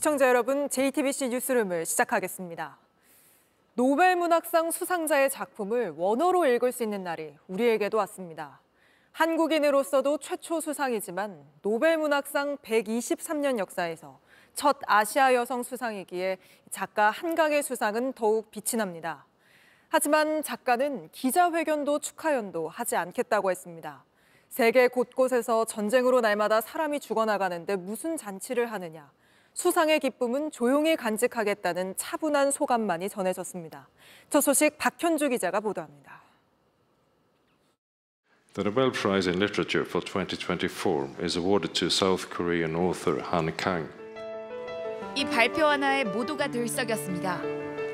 시청자 여러분, JTBC 뉴스룸을 시작하겠습니다. 노벨문학상 수상자의 작품을 원어로 읽을 수 있는 날이 우리에게도 왔습니다. 한국인으로서도 최초 수상이지만 노벨문학상 123년 역사에서 첫 아시아 여성 수상이기에 작가 한강의 수상은 더욱 빛이 납니다. 하지만 작가는 기자회견도 축하연도 하지 않겠다고 했습니다. 세계 곳곳에서 전쟁으로 날마다 사람이 죽어나가는데 무슨 잔치를 하느냐. 수상의 기쁨은 조용히 간직하겠다는 차분한 소감만이 전해졌습니다. 저 소식 박현주 기자가 보도합니다. The Nobel Prize in Literature for 2024 is awarded to South Korean author Han Kang. 이 발표 하나에 모두가 들썩였습니다.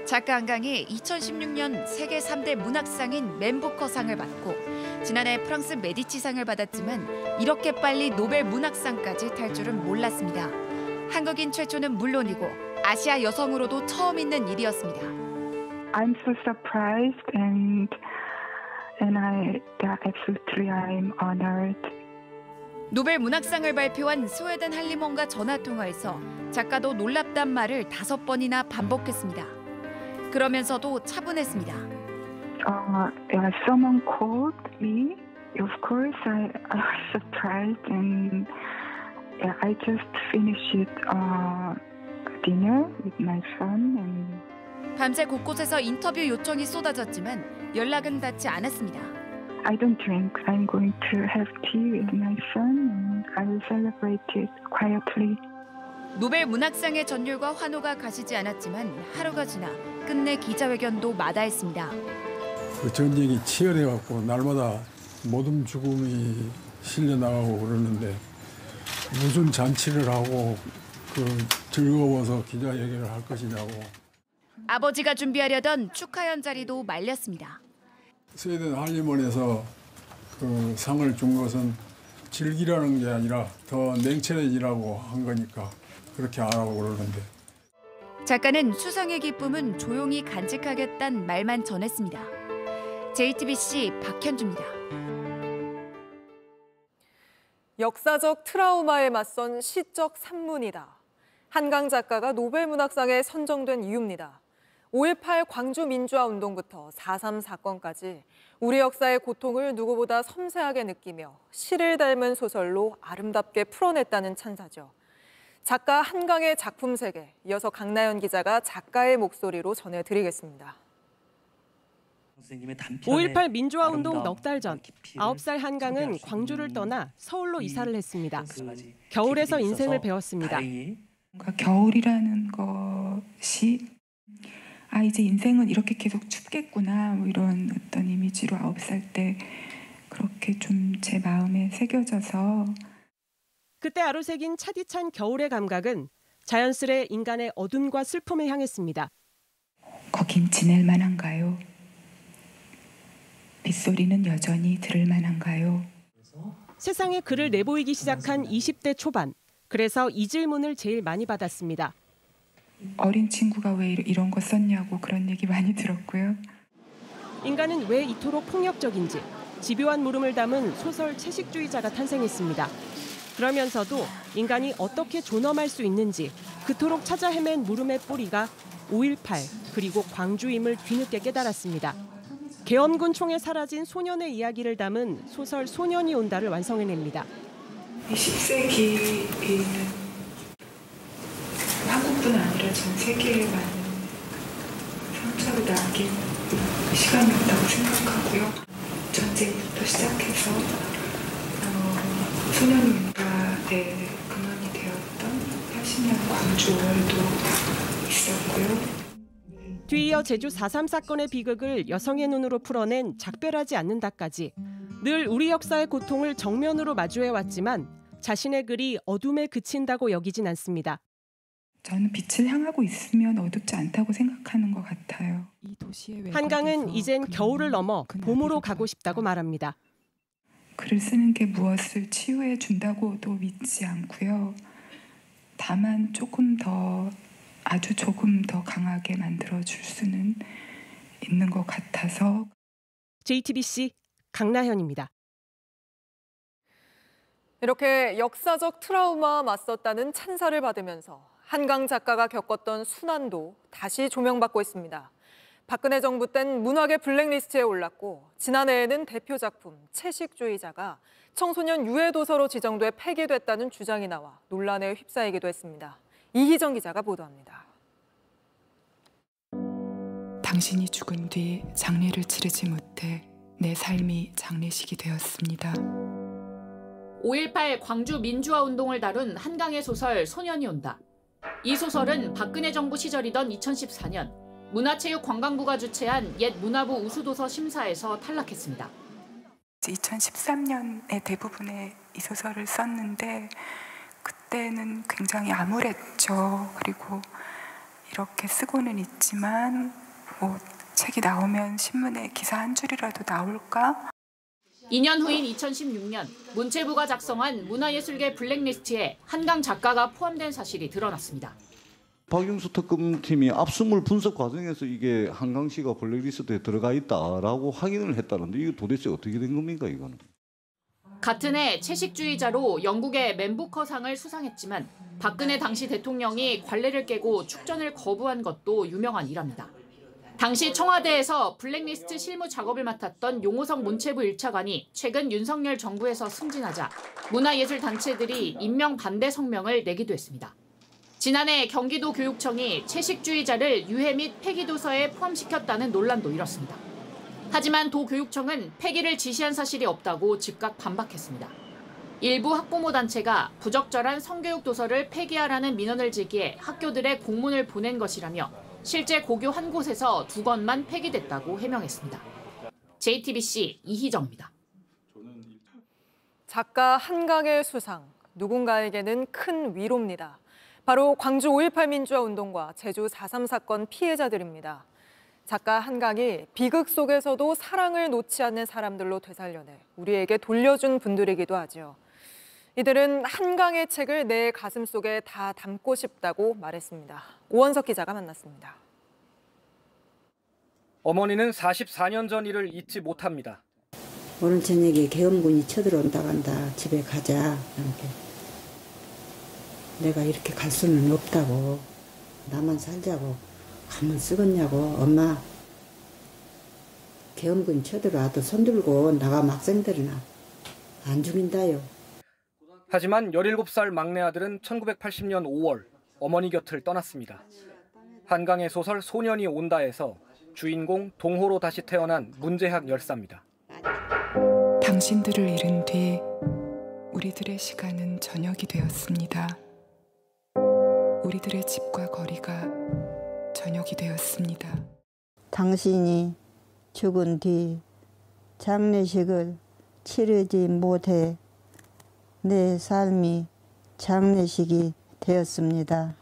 작가 한강이 2016년 세계 3대 문학상인 맨부커상을 받고 지난해 프랑스 메디치상을 받았지만 이렇게 빨리 노벨 문학상까지 탈 줄은 몰랐습니다. 한국인 최초는 물론이고 아시아 여성으로도 처음 있는 일이었습니다. I'm so surprised and and I absolutely I'm honored. 노벨 문학상을 발표한 스웨덴 할리몬과 전화 통화에서 작가도 놀랍단 말을 다섯 번이나 반복했습니다. 그러면서도 차분했습니다. Uh, someone called me. Of course, I, I was surprised and yeah, I just finished uh, dinner with my son and 밤새 곳곳에서 인터뷰 요청이 쏟아졌지만 연락은 닿지 않았습니다. I don't drink. I'm going to have tea with my son and I will celebrate it quietly. 노벨 문학상의 전율과 환호가 가시지 않았지만 하루가 지나 끝내 기자회견도 마다했습니다. 그 전쟁이 치열해갖고 날마다 모든 죽음이 실려 나가고 그러는데 무슨 잔치를 하고 그 즐거워서 기자회견을 할 것이냐고. 아버지가 준비하려던 축하연 자리도 말렸습니다. 스웨덴 할리몬에서 그 상을 준 것은 즐기라는 게 아니라 더 냉철해지라고 한 거니까 그렇게 하라고 그러는데. 작가는 수상의 기쁨은 조용히 간직하겠다는 말만 전했습니다. JTBC 박현주입니다. 역사적 트라우마에 맞선 시적 산문이다. 한강 작가가 노벨문학상에 선정된 이유입니다. 5.18 광주 민주화 운동부터 4.3 사건까지 우리 역사의 고통을 누구보다 섬세하게 느끼며 시를 닮은 소설로 아름답게 풀어냈다는 찬사죠. 작가 한강의 작품 세계, 이어서 강나연 기자가 작가의 목소리로 전해드리겠습니다. 5.18 민주화 운동 넉 달 전, 9살 한강은 광주를 떠나 서울로 이사를 했습니다. 겨울에서 인생을 배웠습니다. 뭔가 겨울이라는 것이 아 이제 인생은 이렇게 계속 춥겠구나 뭐 이런 어떤 이미지로 아홉 살때 그렇게 좀 제 마음에 새겨져서 그때 아로새긴 차디찬 겨울의 감각은 자연스레 인간의 어둠과 슬픔을 향했습니다. 거긴 지낼 만한가요? 빗소리는 여전히 들을 만한가요? 세상에 글을 내보이기 시작한 20대 초반. 그래서 이 질문을 제일 많이 받았습니다. 어린 친구가 왜 이런 거 썼냐고 그런 얘기 많이 들었고요. 인간은 왜 이토록 폭력적인지 집요한 물음을 담은 소설 채식주의자가 탄생했습니다. 그러면서도 인간이 어떻게 존엄할 수 있는지 그토록 찾아 헤맨 물음의 뿌리가 5.18 그리고 광주임을 뒤늦게 깨달았습니다. 계엄군 총에 사라진 소년의 이야기를 담은 소설 소년이 온다를 완성해냅니다. 20세기에는 한국뿐 아니라 전 세계에 많은 상처를 남긴 시간이었다고 생각하고요. 전쟁부터 시작해서 어, 소년인가의 근원이 되었던 80년 광주 5월도 있었고요. 뒤이어 제주 4.3 사건의 비극을 여성의 눈으로 풀어낸 작별하지 않는다까지 늘 우리 역사의 고통을 정면으로 마주해왔지만 자신의 글이 어둠에 그친다고 여기진 않습니다. 저는 빛을 향하고 있으면 어둡지 않다고 생각하는 것 같아요. 한강은 이젠 겨울을 넘어 봄으로 가고 싶다고 말합니다. 글을 쓰는 게 무엇을 치유해 준다고도 믿지 않고요. 다만 조금 더 아주 조금 더 강하게 만들어 줄 수는 있는 것 같아서 JTBC 강나현입니다. 이렇게 역사적 트라우마 맞섰다는 찬사를 받으면서 한강 작가가 겪었던 순환도 다시 조명받고 있습니다. 박근혜 정부 땐 문학의 블랙리스트에 올랐고 지난해에는 대표 작품 채식주의자가 청소년 유해 도서로 지정돼 폐기됐다는 주장이 나와 논란에 휩싸이기도 했습니다. 이희정 기자가 보도합니다. 당신이 죽은 뒤 장례를 치르지 못해 내 삶이 장례식이 되었습니다. 5.18 광주 민주화 운동을 다룬 한강의 소설 소년이 온다. 이 소설은 박근혜 정부 시절이던 2014년 문화체육관광부가 주최한 옛 문화부 우수도서 심사에서 탈락했습니다. 2013년에 대부분의 이 소설을 썼는데 그때는 굉장히 암울했죠. 그리고 이렇게 쓰고는 있지만 뭐 책이 나오면 신문에 기사 한 줄이라도 나올까? 2년 후인 2016년 문체부가 작성한 문화예술계 블랙리스트에 한강 작가가 포함된 사실이 드러났습니다. 박영수 특검팀이 압수물 분석 과정에서 이게 한강시가 블랙리스트에 들어가 있다라고 확인을 했다는데 이게 도대체 어떻게 된 겁니까 이거는? 같은 해 채식주의자로 영국의 맨부커상을 수상했지만 박근혜 당시 대통령이 관례를 깨고 축전을 거부한 것도 유명한 일화입니다. 당시 청와대에서 블랙리스트 실무 작업을 맡았던 용호성 문체부 1차관이 최근 윤석열 정부에서 승진하자 문화예술 단체들이 임명 반대 성명을 내기도 했습니다. 지난해 경기도 교육청이 채식주의자를 유해 및 폐기도서에 포함시켰다는 논란도 일었습니다. 하지만 도교육청은 폐기를 지시한 사실이 없다고 즉각 반박했습니다. 일부 학부모 단체가 부적절한 성교육 도서를 폐기하라는 민원을 제기해 학교들의 공문을 보낸 것이라며 실제 고교 한 곳에서 두 건만 폐기됐다고 해명했습니다. JTBC 이희정입니다. 작가 한강의 수상, 누군가에게는 큰 위로입니다. 바로 광주 5.18 민주화 운동과 제주 4.3 사건 피해자들입니다. 작가 한강이 비극 속에서도 사랑을 놓지 않는 사람들로 되살려내 우리에게 돌려준 분들이기도 하죠. 이들은 한강의 책을 내 가슴 속에 다 담고 싶다고 말했습니다. 오원석 기자가 만났습니다. 어머니는 44년 전 일을 잊지 못합니다. 오늘 저녁에 계엄군이 쳐들어온다 간다. 집에 가자. 이렇게. 내가 이렇게 갈 수는 없다고. 나만 살자고. 가면 쓰겠냐고. 엄마. 계엄군 쳐들어와도 손들고 나가 막생들이나 안 죽인다요. 하지만 17살 막내 아들은 1980년 5월 어머니 곁을 떠났습니다. 한강의 소설 소년이 온다에서 주인공 동호로 다시 태어난 문재학 열사입니다. 당신들을 잃은 뒤 우리들의 시간은 저녁이 되었습니다. 우리들의 집과 거리가 저녁이 되었습니다. 당신이 죽은 뒤 장례식을 치르지 못해 내 삶이 장례식이 되었습니다.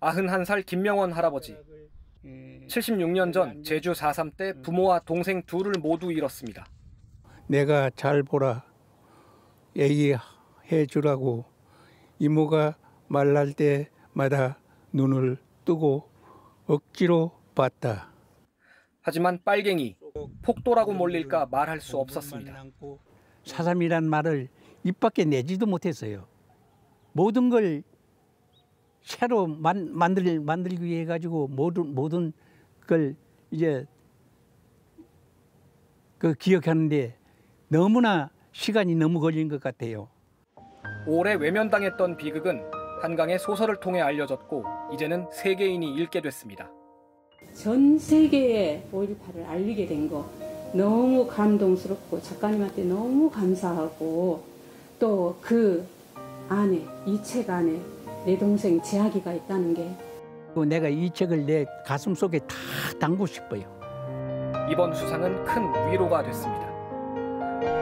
91살 김명원 할아버지. 76년 전 제주 4.3 때 부모와 동생 둘을 모두 잃었습니다. 내가 잘 보라 얘기해 주라고 이모가 말할 때마다 눈을 뜨고 억지로 봤다. 하지만 빨갱이, 폭도라고 몰릴까 말할 수 없었습니다. 사삼이란 말을 입 밖에 내지도 못했어요. 모든 걸 새로 만, 만들, 만들기 위해 가지고 모든 모든 걸 이제 그 기억하는데 너무나 시간이 너무 걸린 것 같아요. 오래 외면당했던 비극은 한강의 소설을 통해 알려졌고 이제는 세계인이 읽게 됐습니다. 전 세계에 5.18을 알리게 된 거 너무 감동스럽고 작가님한테 너무 감사하고 또 그 안에 이 책 안에 내 동생 재학이가 있다는 게 내가 이 책을 내 가슴 속에 다 담고 싶어요. 이번 수상은 큰 위로가 됐습니다.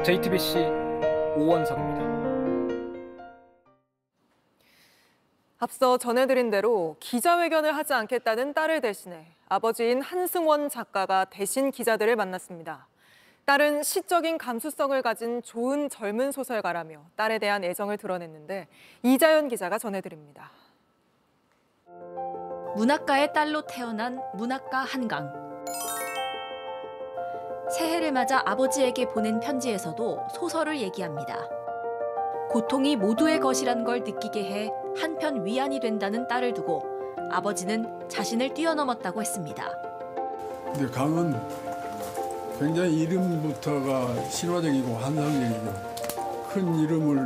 JTBC 오원석입니다. 앞서 전해드린 대로 기자회견을 하지 않겠다는 딸을 대신해 아버지인 한승원 작가가 대신 기자들을 만났습니다. 딸은 시적인 감수성을 가진 좋은 젊은 소설가라며 딸에 대한 애정을 드러냈는데 이자연 기자가 전해드립니다. 문학가의 딸로 태어난 문학가 한강. 새해를 맞아 아버지에게 보낸 편지에서도 소설을 얘기합니다. 고통이 모두의 것이란 걸 느끼게 해 한편 위안이 된다는 딸을 두고 아버지는 자신을 뛰어넘었다고 했습니다. 근데 강은 굉장히 이름부터가 신화적이고 환상적이고 큰 이름을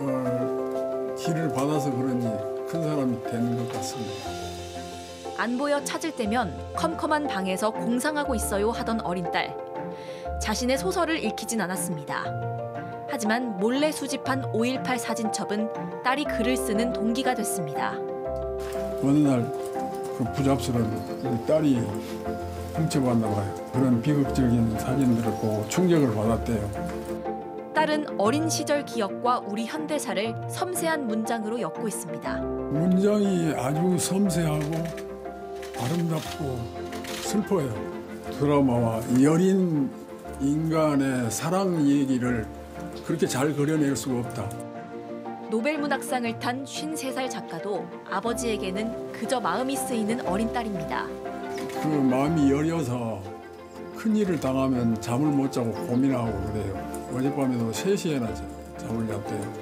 어, 길을 받아서 그런지 큰 사람이 되는 것 같습니다. 안 보여 찾을 때면 컴컴한 방에서 공상하고 있어요 하던 어린 딸. 자신의 소설을 읽히진 않았습니다. 하지만 몰래 수집한 5.18 사진첩은 딸이 글을 쓰는 동기가 됐습니다. 어느 날 그 부잡스러운 딸이 훔쳐봤나 봐요. 그런 비극적인 사진들을 보고 충격을 받았대요. 딸은 어린 시절 기억과 우리 현대사를 섬세한 문장으로 엮고 있습니다. 문장이 아주 섬세하고 아름답고 슬퍼요. 드라마와 이 어린 인간의 사랑 얘기를 그렇게 잘 그려낼 수가 없다. 노벨 문학상을 탄 53살 작가도 아버지에게는 그저 마음이 쓰이는 어린 딸입니다. 그 마음이 여려서 큰 일을 당하면 잠을 못 자고 고민하고 그래요. 어젯밤에도 3시에나 잠을 잤대요.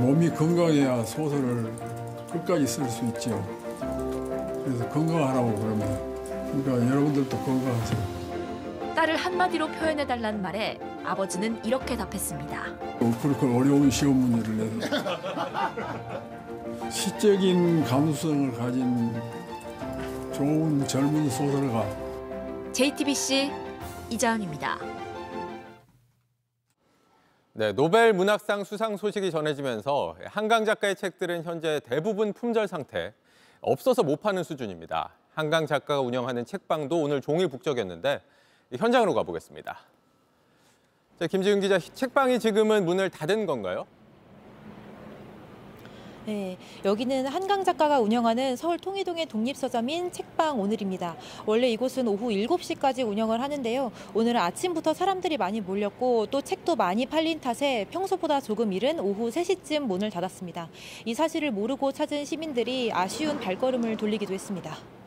몸이 건강해야 소설을 끝까지 쓸 수 있죠. 그래서 건강하라고 그럽니다. 그러니까 여러분들도 건강하세요. 딸을 한마디로 표현해달라는 말에 아버지는 이렇게 답했습니다. 그렇게 어려운 시험 문제를 내서 시적인 감수성을 가진 좋은 젊은 소설가 JTBC 이자은입니다. 네, 노벨 문학상 수상 소식이 전해지면서 한강 작가의 책들은 현재 대부분 품절 상태, 없어서 못 파는 수준입니다. 한강 작가가 운영하는 책방도 오늘 종일 북적였는데 현장으로 가보겠습니다. 자, 김지윤 기자, 책방이 지금은 문을 닫은 건가요? 네, 여기는 한강 작가가 운영하는 서울 통이동의 독립서점인 책방 오늘입니다. 원래 이곳은 오후 7시까지 운영을 하는데요. 오늘은 아침부터 사람들이 많이 몰렸고 또 책도 많이 팔린 탓에 평소보다 조금 이른 오후 3시쯤 문을 닫았습니다. 이 사실을 모르고 찾은 시민들이 아쉬운 발걸음을 돌리기도 했습니다.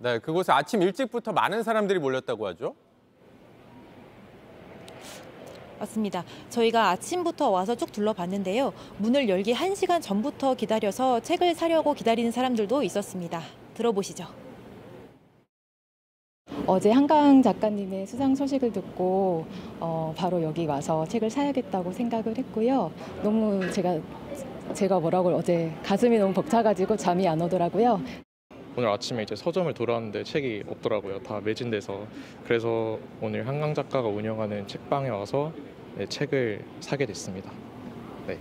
네, 그곳에 아침 일찍부터 많은 사람들이 몰렸다고 하죠. 맞습니다. 저희가 아침부터 와서 쭉 둘러봤는데요. 문을 열기 1시간 전부터 기다려서 책을 사려고 기다리는 사람들도 있었습니다. 들어보시죠. 어제 한강 작가님의 수상 소식을 듣고 어, 바로 여기 와서 책을 사야겠다고 생각을 했고요. 너무 제가 제가 뭐라고 어제 가슴이 너무 벅차가지고 잠이 안 오더라고요. 오늘 아침에 이제 서점을 돌아왔는데 책이 없더라고요. 다 매진돼서. 그래서 오늘 한강 작가가 운영하는 책방에 와서 네, 책을 사게 됐습니다. 네.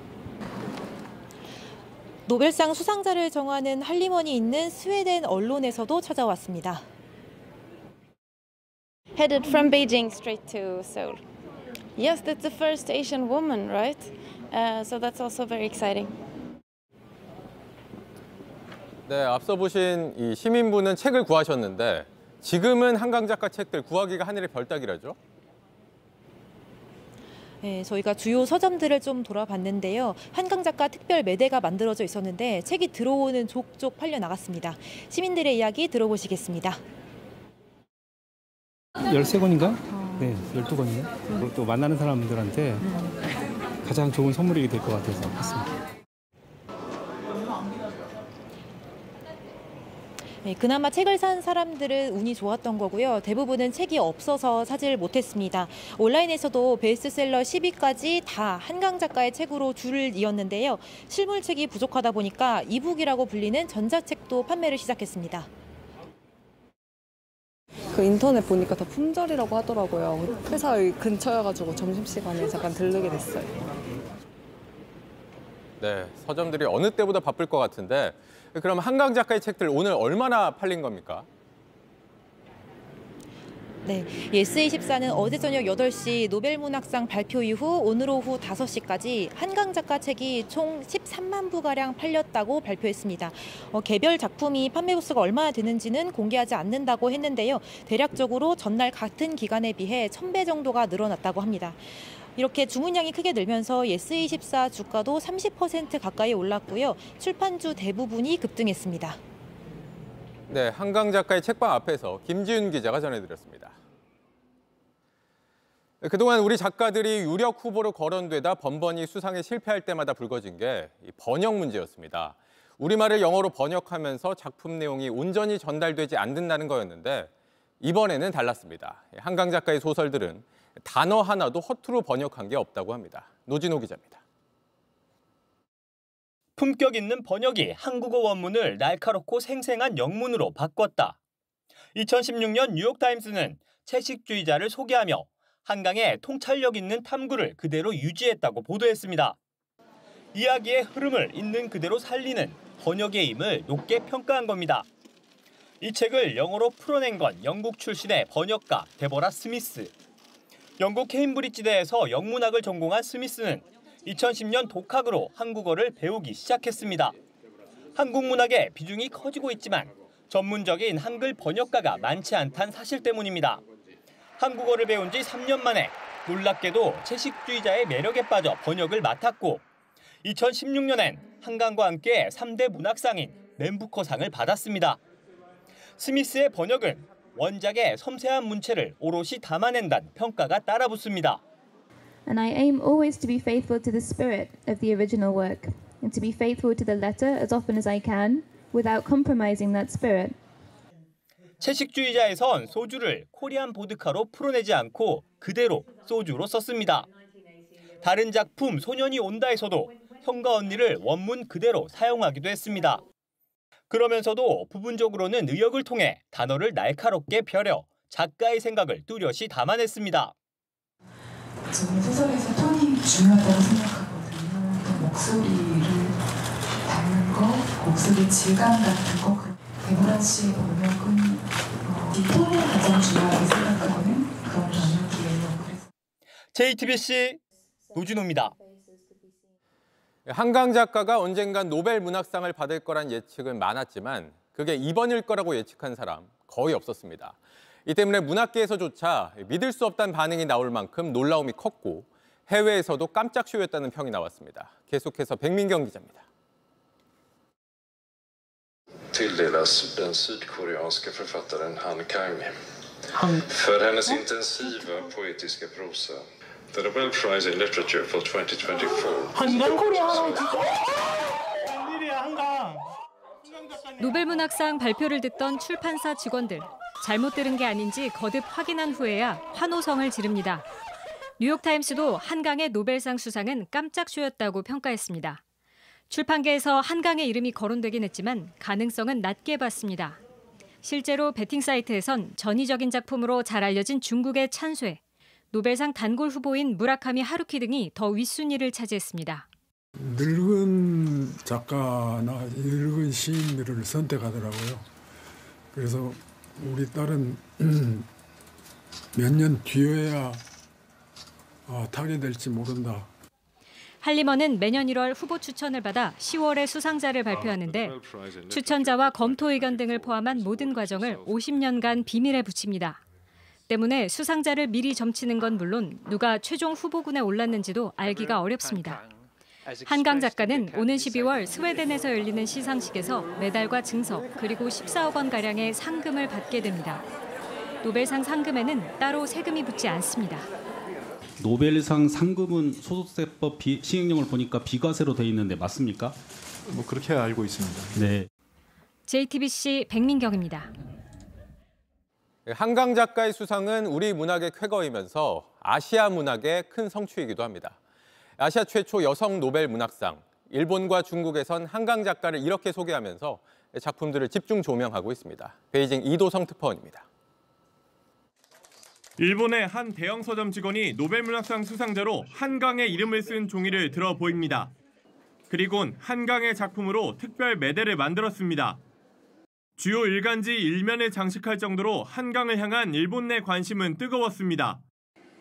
노벨상 수상자를 정하는 할리먼이 있는 스웨덴 언론에서도 찾아왔습니다. Headed from Beijing straight to Seoul. Yes, that's the first Asian woman, right? Uh, so that's also very exciting. 네, 앞서 보신 이 시민분은 책을 구하셨는데 지금은 한강 작가 책들 구하기가 하늘의 별따기라죠. 네, 저희가 주요 서점들을 좀 돌아봤는데요. 한강 작가 특별 매대가 만들어져 있었는데 책이 들어오는 족족 팔려 나갔습니다. 시민들의 이야기 들어보시겠습니다. 13권인가? 네, 12권이요. 그리고 또 만나는 사람들한테 가장 좋은 선물이 될 것 같아서 했습니다. 네, 그나마 책을 산 사람들은 운이 좋았던 거고요. 대부분은 책이 없어서 사질 못했습니다. 온라인에서도 베스트셀러 10위까지 다 한강 작가의 책으로 줄을 이었는데요. 실물책이 부족하다 보니까 e-book이라고 불리는 전자책도 판매를 시작했습니다. 그 인터넷 보니까 다 품절이라고 하더라고요. 회사 근처여가지고 점심시간에 잠깐 들르게 됐어요. 네, 서점들이 어느 때보다 바쁠 것 같은데 그럼 한강 작가의 책들 오늘 얼마나 팔린 겁니까? 네, 예스24는 어제 저녁 8시 노벨문학상 발표 이후 오늘 오후 5시까지 한강 작가 책이 총 13만 부가량 팔렸다고 발표했습니다. 어, 개별 작품이 판매 부수가 얼마나 되는지는 공개하지 않는다고 했는데요. 대략적으로 전날 같은 기간에 비해 1000배 정도가 늘어났다고 합니다. 이렇게 주문량이 크게 늘면서 예스24 주가도 30% 가까이 올랐고요. 출판주 대부분이 급등했습니다. 네, 한강 작가의 책방 앞에서 김지윤 기자가 전해드렸습니다. 그동안 우리 작가들이 유력 후보로 거론되다 번번이 수상에 실패할 때마다 불거진 게 번역 문제였습니다. 우리말을 영어로 번역하면서 작품 내용이 온전히 전달되지 않는다는 거였는데 이번에는 달랐습니다. 한강 작가의 소설들은 단어 하나도 허투루 번역한 게 없다고 합니다. 노진호 기자입니다. 품격 있는 번역이 한국어 원문을 날카롭고 생생한 영문으로 바꿨다. 2016년 뉴욕타임스는 채식주의자를 소개하며 한강의 통찰력 있는 탐구를 그대로 유지했다고 보도했습니다. 이야기의 흐름을 있는 그대로 살리는 번역의 힘을 높게 평가한 겁니다. 이 책을 영어로 풀어낸 건 영국 출신의 번역가 데보라 스미스. 영국 케임브리지대에서 영문학을 전공한 스미스는 2010년 독학으로 한국어를 배우기 시작했습니다. 한국 문학의 비중이 커지고 있지만 전문적인 한글 번역가가 많지 않다는 사실 때문입니다. 한국어를 배운 지 3년 만에 놀랍게도 채식주의자의 매력에 빠져 번역을 맡았고 2016년엔 한강과 함께 3대 문학상인 맨부커상을 받았습니다. 스미스의 번역은 원작의 섬세한 문체를 오롯이 담아낸다는 평가가 따라붙습니다. And I aim always to be faithful to the spirit of the original work and to be faithful to the letter as often as I can without compromising that spirit. 채식주의자에선 소주를 코리안 보드카로 풀어내지 않고 그대로 소주로 썼습니다. 다른 작품 소년이 온다에서도 형과 언니를 원문 그대로 사용하기도 했습니다. 그러면서도 부분적으로는 의역을 통해 단어를 날카롭게 펴려 작가의 생각을 뚜렷이 담아냈습니다. 저는 소설에서 톤이 중요하다고 생각하거든요. 또 목소리를 담는 거, 목소리 질감 같은 거. 데보라 씨의 번역은 어, 이 톤을 가장 중요하게 생각하는 그런 번역이에요. 그래서 JTBC 노진호입니다. 한강 작가가 언젠간 노벨 문학상을 받을 거란 예측은 많았지만 그게 이번일 거라고 예측한 사람 거의 없었습니다. 이 때문에 문학계에서조차 믿을 수 없다는 반응이 나올 만큼 놀라움이 컸고 해외에서도 깜짝 쇼였다는 평이 나왔습니다. 계속해서 백민경 기자입니다. tilldelas The Nobel Prize in Literature for 2024. 노벨문학상 발표를 듣던 출판사 직원들. 잘못 들은 게 아닌지 거듭 확인한 후에야 환호성을 지릅니다. 뉴욕타임스도 한강의 노벨상 수상은 깜짝 쇼였다고 평가했습니다. 출판계에서 한강의 이름이 거론되긴 했지만 가능성은 낮게 봤습니다. 실제로 베팅 사이트에선 전위적인 작품으로 잘 알려진 중국의 찬쇠, 노벨상 단골 후보인 무라카미 하루키 등이 더 윗순위를 차지했습니다. 늙은 작가나 늙은 시인들을 선택하더라고요. 그래서 우리 딸은 몇 년 뒤에야 어, 타게 될지 모른다. 할리먼은 매년 1월 후보 추천을 받아 10월에 수상자를 발표하는데 추천자와 검토 의견 등을 포함한 모든 과정을 50년간 비밀에 붙입니다. 때문에 수상자를 미리 점치는 건 물론 누가 최종 후보군에 올랐는지도 알기가 어렵습니다. 한강 작가는 오는 12월 스웨덴에서 열리는 시상식에서 메달과 증서 그리고 14억 원 가량의 상금을 받게 됩니다. 노벨상 상금에는 따로 세금이 붙지 않습니다. 노벨상 상금은 소득세법 비, 시행령을 보니까 비과세로 돼 있는데 맞습니까? 뭐 그렇게 알고 있습니다. 네. JTBC 백민경입니다. 한강 작가의 수상은 우리 문학의 쾌거이면서 아시아 문학의 큰 성취이기도 합니다. 아시아 최초 여성 노벨 문학상, 일본과 중국에선 한강 작가를 이렇게 소개하면서 작품들을 집중 조명하고 있습니다. 베이징 이도성 특파원입니다. 일본의 한 대형 서점 직원이 노벨문학상 수상자로 한강의 이름을 쓴 종이를 들어 보입니다. 그리곤 한강의 작품으로 특별 매대를 만들었습니다. 주요 일간지 일면을 장식할 정도로 한강을 향한 일본 내 관심은 뜨거웠습니다.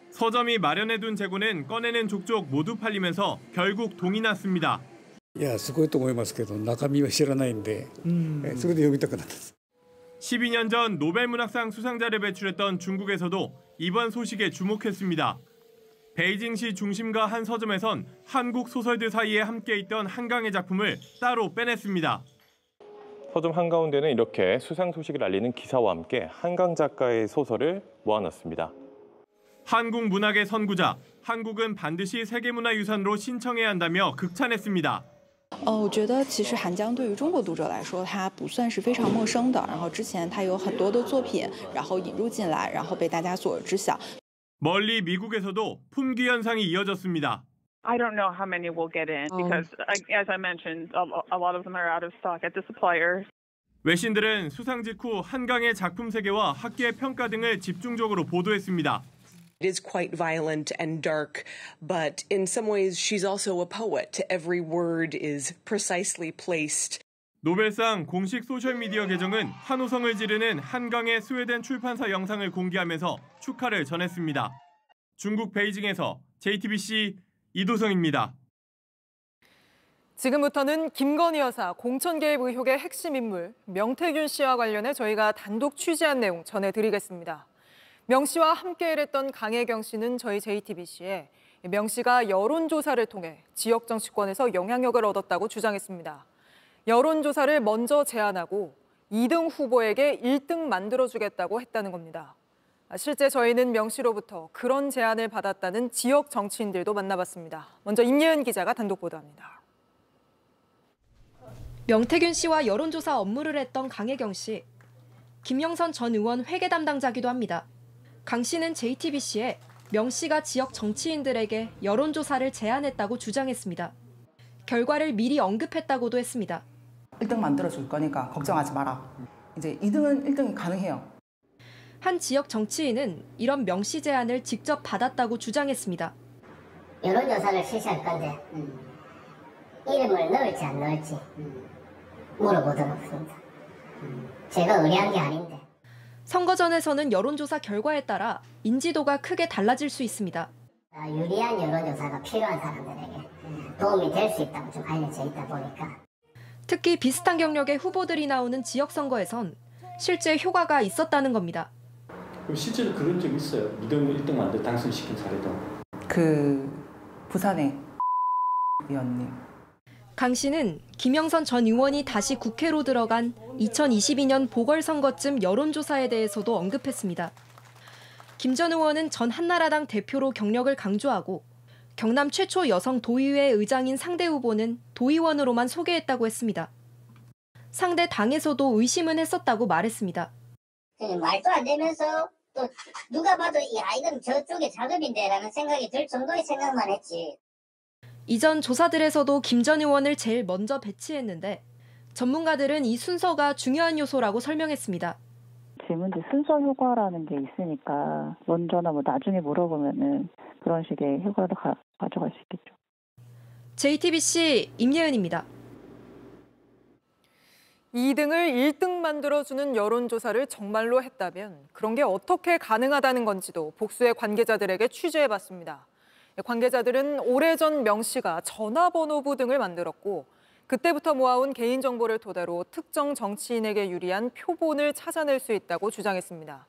서점이 마련해둔 재고는 꺼내는 족족 모두 팔리면서 결국 동이 났습니다. いやすごいと思いますけど中身は知らないんで、えそれで読みたくなったです 12년 전 노벨문학상 수상자를 배출했던 중국에서도 이번 소식에 주목했습니다. 베이징시 중심가 한 서점에선 한국 소설들 사이에 함께 있던 한강의 작품을 따로 빼냈습니다. 서점 한가운데는 이렇게 수상 소식을 알리는 기사와 함께 한강 작가의 소설을 모아놨습니다. 한국 문학의 선구자, 한국은 반드시 세계문화유산으로 신청해야 한다며 극찬했습니다. 呃，我觉得其实韩江对于中国读者来说，它不算是非常陌生的。然后之前它有很多的作品，然后引入进来，然后被大家所知晓。 멀리 미국에서도 품귀 현상이 이어졌습니다. I don't know how many will get in because, as I mentioned, a, a lot of them are out of stock at the suppliers. 외신들은 수상 직후 한강의 작품 세계와 학계의 평가 등을 집중적으로 보도했습니다. It is quite violent and dark, but in some ways she's also a poet. Every word is precisely placed. 노벨상 공식 소셜미디어 계정은 환호성을 지르는 한강의 스웨덴 출판사 영상을 공개하면서 축하를 전했습니다. 중국 베이징에서 JTBC 이도성입니다. 지금부터는 김건희 여사 공천 개입 의혹의 핵심 인물 명태균 씨와 관련해 저희가 단독 취재한 내용 전해드리겠습니다. 명 씨와 함께 일했던 강혜경 씨는 저희 JTBC에 명 씨가 여론조사를 통해 지역 정치권에서 영향력을 얻었다고 주장했습니다. 여론조사를 먼저 제안하고 2등 후보에게 1등 만들어주겠다고 했다는 겁니다. 실제 저희는 명 씨로부터 그런 제안을 받았다는 지역 정치인들도 만나봤습니다. 먼저 임예은 기자가 단독 보도합니다. 명태균 씨와 여론조사 업무를 했던 강혜경 씨. 김영선 전 의원 회계 담당자기도 합니다. 강 씨는 JTBC에 명 씨가 지역 정치인들에게 여론조사를 제안했다고 주장했습니다. 결과를 미리 언급했다고도 했습니다. 1등 만들어줄 거니까 걱정하지 마라. 이제 2등은 1등이 가능해요. 한 지역 정치인은 이런 명씨 제안을 직접 받았다고 주장했습니다. 여론조사를 실시할 건데 음. 이름을 넣을지 안 넣을지 음. 물어보도록 습니다 음. 제가 의뢰한 게 아닌데. 선거 전에서는 여론조사 결과에 따라 인지도가 크게 달라질 수 있습니다. 유리한 여론조사가 필요한 사람들에게 도움이 될 수 있다고 좀 알려져 있다 보니까 특히 비슷한 경력의 후보들이 나오는 지역 선거에선 실제 효과가 있었다는 겁니다. 실제로 그런 적 있어요. 2등 1등 만들 당선시킨 사례도. 그 부산의 위원님. 강 씨는 김영선 전 의원이 다시 국회로 들어간 2022년 보궐선거쯤 여론조사에 대해서도 언급했습니다. 김 전 의원은 전 한나라당 대표로 경력을 강조하고 경남 최초 여성 도의회 의장인 상대 후보는 도의원으로만 소개했다고 했습니다. 상대 당에서도 의심은 했었다고 말했습니다. 말도 안 되면서 또 누가 봐도 야 이건 저쪽의 작업인데라는 생각이 들 정도의 생각만 했지. 이전 조사들에서도 김 전 의원을 제일 먼저 배치했는데 전문가들은 이 순서가 중요한 요소라고 설명했습니다. 질문지 순서 효과라는 게 있으니까 먼저나 뭐 나중에 물어보면은 그런 식의 효과를 가, 가져갈 수 있겠죠. JTBC 임예은입니다. 2등을 1등 만들어주는 여론조사를 정말로 했다면 그런 게 어떻게 가능하다는 건지도 복수의 관계자들에게 취재해봤습니다. 관계자들은 오래전 명 씨가 전화번호부 등을 만들었고 그때부터 모아온 개인정보를 토대로 특정 정치인에게 유리한 표본을 찾아낼 수 있다고 주장했습니다.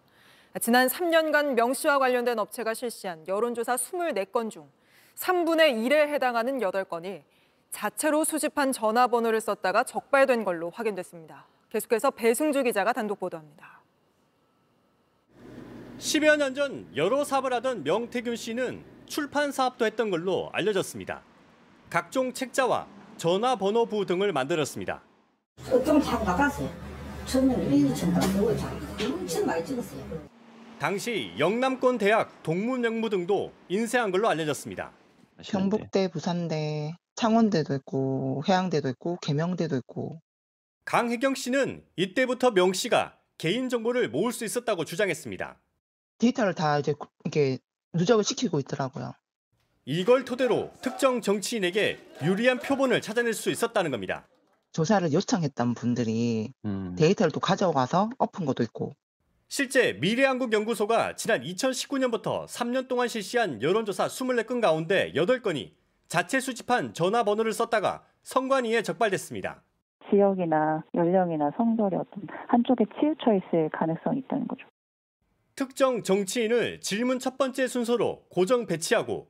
지난 3년간 명 씨와 관련된 업체가 실시한 여론조사 24건 중 3분의 1에 해당하는 8건이 자체로 수집한 전화번호를 썼다가 적발된 걸로 확인됐습니다. 계속해서 배승주 기자가 단독 보도합니다. 10여 년 전 여러 사업을 하던 명태균 씨는 출판 사업도 했던 걸로 알려졌습니다. 각종 책자와 전화번호부 등을 만들었습니다. 좀 자고 나갔어요. 처음에는 1, 2천 나갔어요. 엄청 많이 찍었어요. 당시 영남권 대학 동문 명부 등도 인쇄한 걸로 알려졌습니다. 경북대, 부산대, 창원대도 있고 해양대도 있고 계명대도 있고. 강혜경 씨는 이때부터 명 씨가 개인 정보를 모을 수 있었다고 주장했습니다. 데이터를 다 이제 이렇게 누적을 시키고 있더라고요. 이걸 토대로 특정 정치인에게 유리한 표본을 찾아낼 수 있었다는 겁니다. 조사를 요청했던 분들이 음. 데이터를 또 가져와서 엎은 것도 있고. 실제 미래한국연구소가 지난 2019년부터 3년 동안 실시한 여론조사 24건 가운데 8건이 자체 수집한 전화번호를 썼다가 선관위에 적발됐습니다. 지역이나 연령이나 성별이 어떤 한쪽에 치우쳐 있을 가능성이 있다는 거죠. 특정 정치인을 질문 첫 번째 순서로 고정 배치하고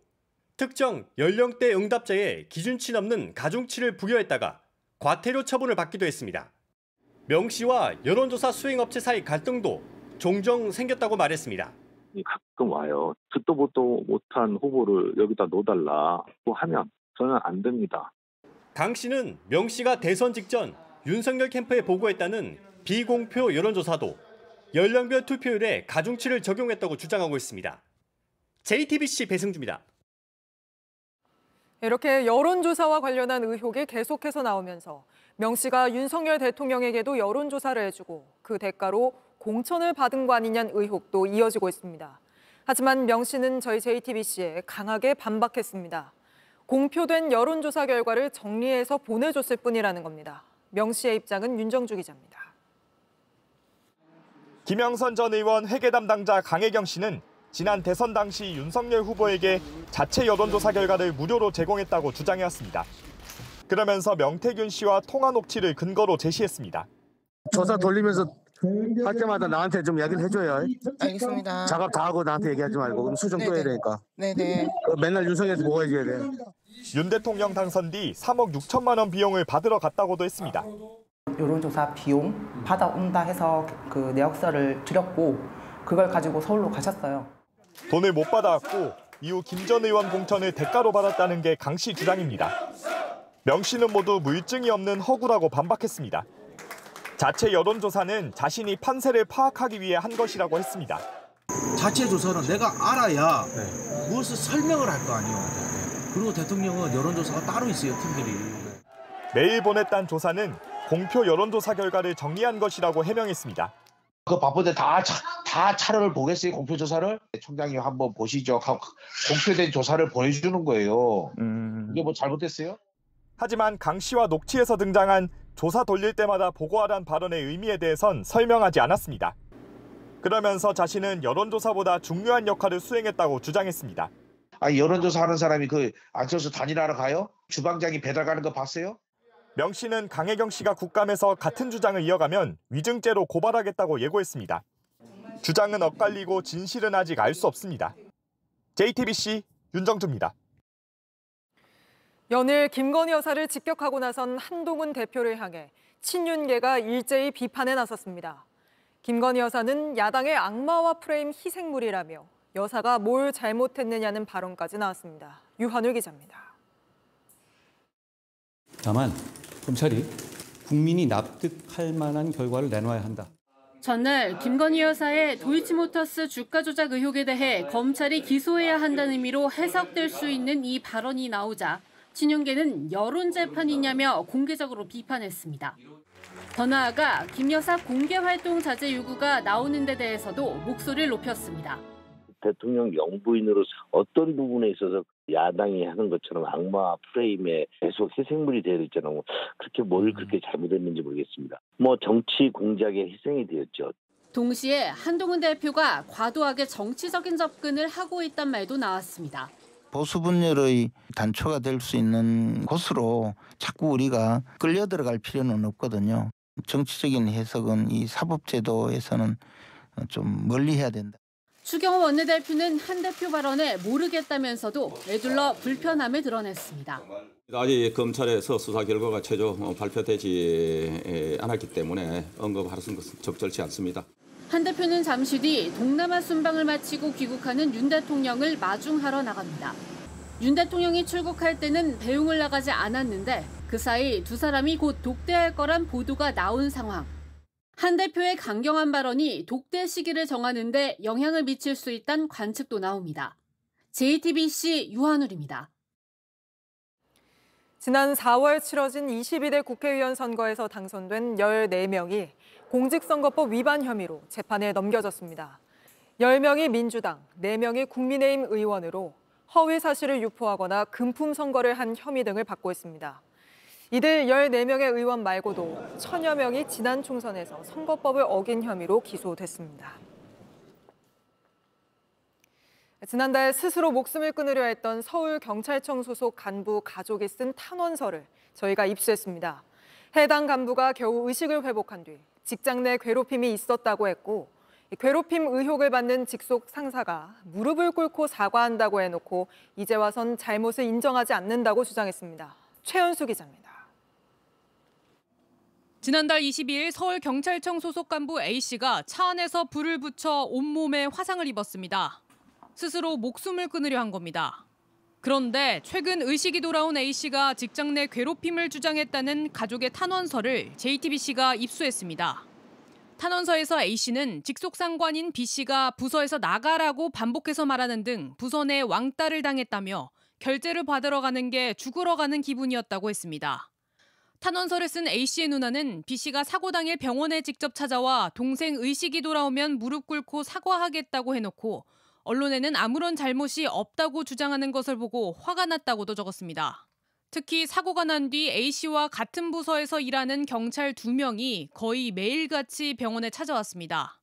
특정 연령대 응답자의 기준치 넘는 가중치를 부여했다가 과태료 처분을 받기도 했습니다. 명 씨와 여론조사 수행업체 사이 갈등도 종종 생겼다고 말했습니다. 가끔 와요. 듣도 보도 못한 후보를 여기다 넣어달라 하면 저는 안 됩니다. 강 씨는 명 씨가 대선 직전 윤석열 캠프에 보고했다는 비공표 여론조사도 연령별 투표율에 가중치를 적용했다고 주장하고 있습니다. JTBC 배승주입니다. 이렇게 여론조사와 관련한 의혹이 계속해서 나오면서 명 씨가 윤석열 대통령에게도 여론조사를 해주고 그 대가로 공천을 받은 거 아니냐는 의혹도 이어지고 있습니다. 하지만 명 씨는 저희 JTBC에 강하게 반박했습니다. 공표된 여론조사 결과를 정리해서 보내줬을 뿐이라는 겁니다. 명 씨의 입장은 윤정주 기자입니다. 김영선 전 의원 회계 담당자 강혜경 씨는 지난 대선 당시 윤석열 후보에게 자체 여론조사 결과를 무료로 제공했다고 주장해왔습니다. 그러면서 명태균 씨와 통화 녹취를 근거로 제시했습니다. 조사 돌리면서 할 때마다 나한테 좀 이야기를 해줘요. 알겠습니다. 작업 다 하고 나한테 얘기하지 말고 그럼 수정 또 해야 되니까. 네네. 맨날 윤석열에서 뭐가 해줘야 돼. 윤 대통령 당선 뒤 3억 6천만 원 비용을 받으러 갔다고도 했습니다. 여론조사 비용 받아온다 해서 그 내역서를 드렸고 그걸 가지고 서울로 가셨어요. 돈을 못 받아왔고 이후 김 전 의원 공천을 대가로 받았다는 게 강 씨 주장입니다. 명 씨는 모두 물증이 없는 허구라고 반박했습니다. 자체 여론조사는 자신이 판세를 파악하기 위해 한 것이라고 했습니다. 자체 조사는 내가 알아야 무엇을 설명을 할 거 아니에요. 그리고 대통령은 여론조사가 따로 있어요, 팀들이. 매일 보냈던 조사는 공표 여론조사 결과를 정리한 것이라고 해명했습니다. 그 바쁜데 다, 차, 다 차를 보겠어요, 공표조사를? 총장님 한번 보시죠. 공표된 조사를 보내주는 거예요. 이게 뭐 잘못됐어요? 하지만 강 씨와 녹취에서 등장한 조사 돌릴 때마다 보고하란 발언의 의미에 대해선 설명하지 않았습니다. 그러면서 자신은 여론조사보다 중요한 역할을 수행했다고 주장했습니다. 아니 여론조사 하는 사람이 그 안철수 단일화하러 가요? 주방장이 배달 가는 거 봤어요? 명 씨는 강혜경 씨가 국감에서 같은 주장을 이어가면 위증죄로 고발하겠다고 예고했습니다. 주장은 엇갈리고 진실은 아직 알 수 없습니다. JTBC 윤정주입니다. 연일 김건희 여사를 직격하고 나선 한동훈 대표를 향해 친윤계가 일제히 비판에 나섰습니다. 김건희 여사는 야당의 악마와 프레임 희생물이라며 여사가 뭘 잘못했느냐는 발언까지 나왔습니다. 유한울 기자입니다. 다만 검찰이 국민이 납득할 만한 결과를 내놔야 한다. 전날 김건희 여사의 도이치모터스 주가 조작 의혹에 대해 검찰이 기소해야 한다는 의미로 해석될 수 있는 이 발언이 나오자 친윤계는 여론 재판이냐며 공개적으로 비판했습니다. 더 나아가 김 여사 공개 활동 자제 요구가 나오는 데 대해서도 목소리를 높였습니다. 대통령 영부인으로 어떤 부분에 있어서 야당이 하는 것처럼 악마 프레임에 계속 희생물이 되어 있잖아요. 그렇게 뭘 그렇게 잘못했는지 모르겠습니다. 뭐 정치 공작에 희생이 되었죠. 동시에 한동훈 대표가 과도하게 정치적인 접근을 하고 있단 말도 나왔습니다. 보수 분열의 단초가 될 수 있는 곳으로 자꾸 우리가 끌려 들어갈 필요는 없거든요. 정치적인 해석은 이 사법제도에서는 좀 멀리해야 된다. 추경호 원내대표는 한 대표 발언에 모르겠다면서도 애둘러 불편함을 드러냈습니다. 아직 검찰에서 수사 결과가 최종 발표되지 않았기 때문에 언급할 수 있는 것은 적절치 않습니다. 한 대표는 잠시 뒤 동남아 순방을 마치고 귀국하는 윤 대통령을 마중하러 나갑니다. 윤 대통령이 출국할 때는 배웅을 나가지 않았는데 그 사이 두 사람이 곧 독대할 거란 보도가 나온 상황. 한 대표의 강경한 발언이 독대 시기를 정하는데 영향을 미칠 수 있다는 관측도 나옵니다. JTBC 유한울입니다. 지난 4월 치러진 22대 국회의원 선거에서 당선된 14명이 공직선거법 위반 혐의로 재판에 넘겨졌습니다. 10명이 민주당, 4명이 국민의힘 의원으로 허위 사실을 유포하거나 금품 선거를 한 혐의 등을 받고 있습니다. 이들 14명의 의원 말고도 천여 명이 지난 총선에서 선거법을 어긴 혐의로 기소됐습니다. 지난달 스스로 목숨을 끊으려 했던 서울경찰청 소속 간부 가족이 쓴 탄원서를 저희가 입수했습니다. 해당 간부가 겨우 의식을 회복한 뒤 직장 내 괴롭힘이 있었다고 했고 괴롭힘 의혹을 받는 직속 상사가 무릎을 꿇고 사과한다고 해놓고 이제 와선 잘못을 인정하지 않는다고 주장했습니다. 최연수 기자입니다. 지난달 22일 서울경찰청 소속 간부 A씨가 차 안에서 불을 붙여 온몸에 화상을 입었습니다. 스스로 목숨을 끊으려 한 겁니다. 그런데 최근 의식이 돌아온 A씨가 직장 내 괴롭힘을 주장했다는 가족의 탄원서를 JTBC가 입수했습니다. 탄원서에서 A씨는 직속 상관인 B씨가 부서에서 나가라고 반복해서 말하는 등 부서 내 왕따를 당했다며 결제를 받으러 가는 게 죽으러 가는 기분이었다고 했습니다. 탄원서를 쓴 A씨의 누나는 B씨가 사고 당일 병원에 직접 찾아와 동생 의식이 돌아오면 무릎 꿇고 사과하겠다고 해놓고 언론에는 아무런 잘못이 없다고 주장하는 것을 보고 화가 났다고도 적었습니다. 특히 사고가 난 뒤 A씨와 같은 부서에서 일하는 경찰 두 명이 거의 매일같이 병원에 찾아왔습니다.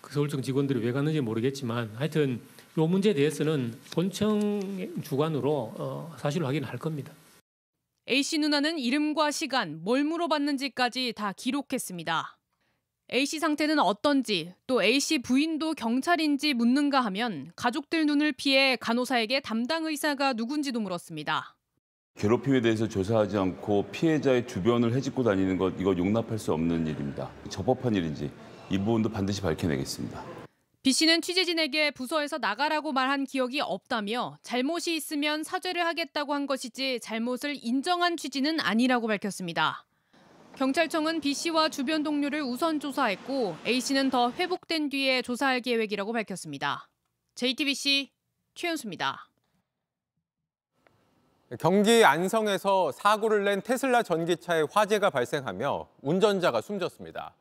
그 서울청 직원들이 왜 갔는지 모르겠지만 하여튼 이 문제에 대해서는 본청 주관으로 어, 사실 확인할 겁니다. A씨 누나는 이름과 시간, 뭘 물어봤는지까지 다 기록했습니다. A씨 상태는 어떤지, 또 A씨 부인도 경찰인지 묻는가 하면 가족들 눈을 피해 간호사에게 담당 의사가 누군지도 물었습니다. 괴롭힘에 대해서 조사하지 않고 피해자의 주변을 헤집고 다니는 것 이거 용납할 수 없는 일입니다. 적법한 일인지 이 부분도 반드시 밝혀내겠습니다. B 씨는 취재진에게 부서에서 나가라고 말한 기억이 없다며 잘못이 있으면 사죄를 하겠다고 한 것이지 잘못을 인정한 취지는 아니라고 밝혔습니다. 경찰청은 B 씨와 주변 동료를 우선 조사했고 A 씨는 더 회복된 뒤에 조사할 계획이라고 밝혔습니다. JTBC 최현수입니다. 경기 안성에서 사고를 낸 테슬라 전기차에 화재가 발생하며 운전자가 숨졌습니다.